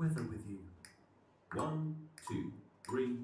weather with you. One, two, three,